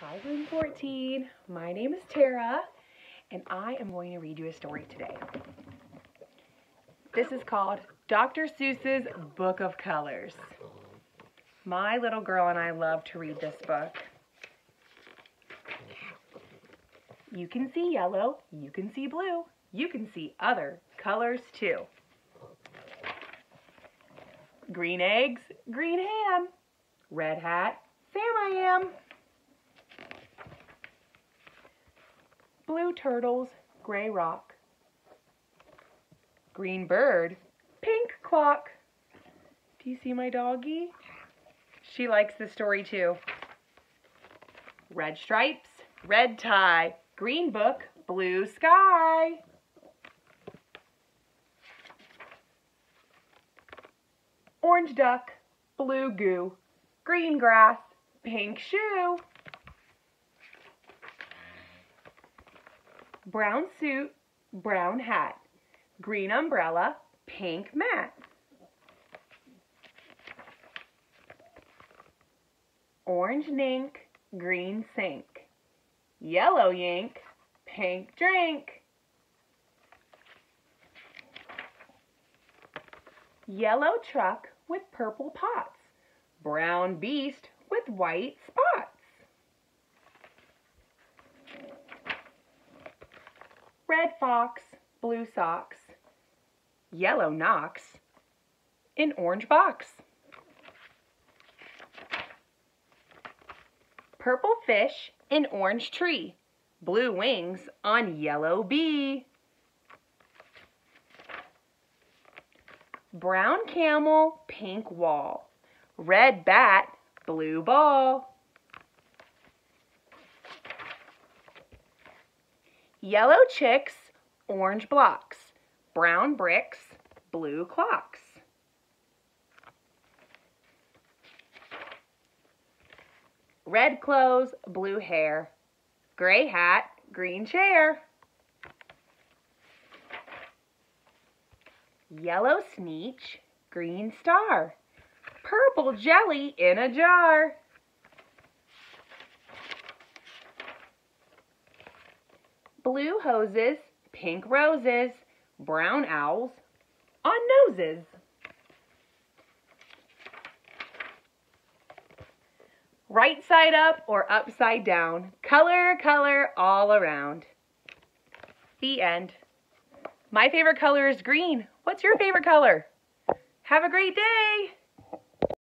Hi, Room 14. My name is Tarrah, and I am going to read you a story today. This is called Dr. Seuss's Book of Colors. My little girl and I love to read this book. You can see yellow, you can see blue, you can see other colors too. Green eggs, green ham. Red hat, Sam I am. Blue turtles, gray rock. Green bird, pink clock. Do you see my doggie? She likes the story too. Red stripes, red tie, green book, blue sky. Orange duck, blue goo, green grass, pink shoe. Brown suit, brown hat, green umbrella, pink mat. Orange nink, green sink. Yellow yank, pink drink. Yellow truck with purple pots. Brown beast with white spots. Red fox, blue socks. Yellow Knox in orange box. Purple fish in orange tree. Blue wings on yellow bee. Brown camel, pink wall. Red bat, blue ball. Yellow chicks, orange blocks. Brown bricks, blue clocks. Red clothes, blue hair. Gray hat, green chair. Yellow sneetch, green star. Purple jelly in a jar. Blue hoses, pink roses, brown owls on noses. Right side up or upside down. Color, color all around. The end. My favorite color is green. What's your favorite color? Have a great day.